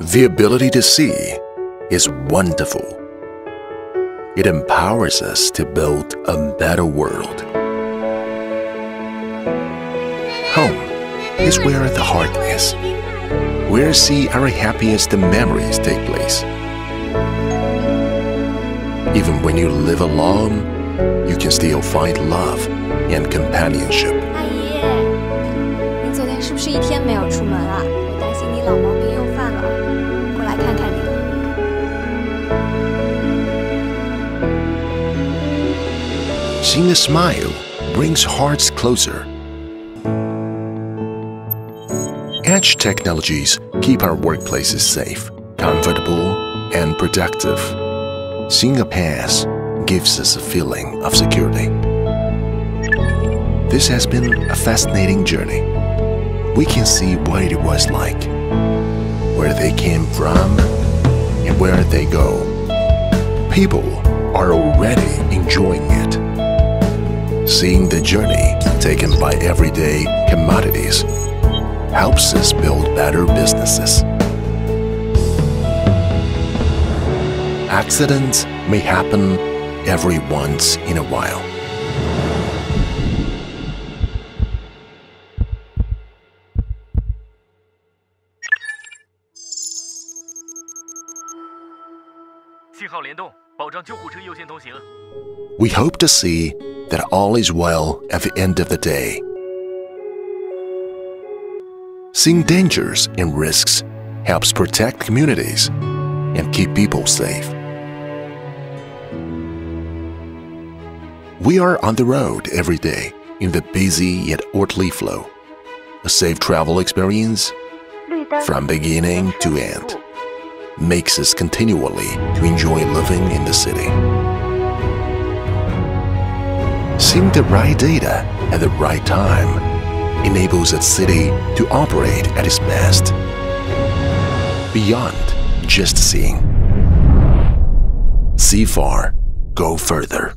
The ability to see is wonderful. It empowers us to build a better world. Home is where the heart is, where see our happiest memories take place. Even when you live alone, you can still find love and companionship. 阿姨，你昨天是不是一天没有出门啊？ Seeing a smile brings hearts closer. Edge technologies keep our workplaces safe, comfortable, and productive. Seeing a pass gives us a feeling of security. This has been a fascinating journey. We can see what it was like, where they came from, and where they go. People are already enjoying. Seeing the journey taken by everyday commodities helps us build better businesses. Accidents may happen every once in a while. We hope to see that all is well at the end of the day. Seeing dangers and risks helps protect communities and keep people safe. We are on the road every day in the busy yet orderly flow. A safe travel experience from beginning to end makes us continually to enjoy living in the city. Seeing the right data at the right time enables a city to operate at its best. Beyond just seeing. See far, go further.